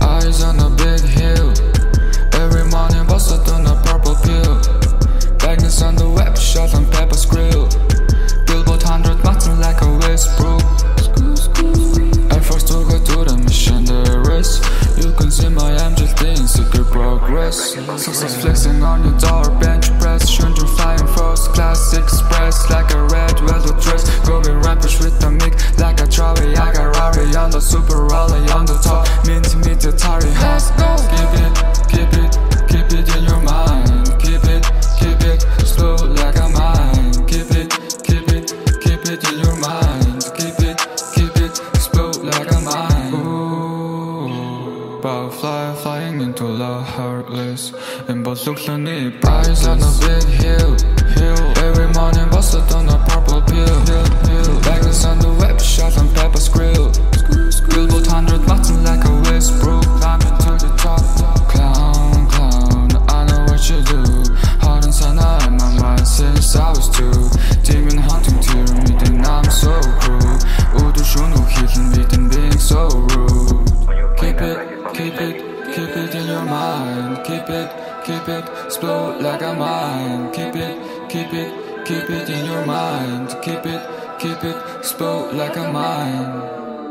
Eyes on a big hill. Every morning, bust out on a purple pill. Bagnas on the web, shot on Pepper's grill. Billboard 100, nothing like a whisper. Efforts I'm to go to the mission, the race. You can see my I'm in secret progress. Success flexing on your door, bench press. Shouldn't you flying first class express like mind. Keep it, keep it, slow like a mine Ooh, Butterfly flying into the heartless And both looks on it Eyes on a big hill, hill. Every morning busted on a purple pill, pill, pill. Leggings on the web shot on pepper's grill Billboard hundred button like a Westbrook Climbing to the top. Clown, clown, I know what you do. Heart and sun in my mind since I was two Keep it, keep it, explode like a mine. Keep it, keep it, keep it in your mind. Keep it, keep it, explode like a mine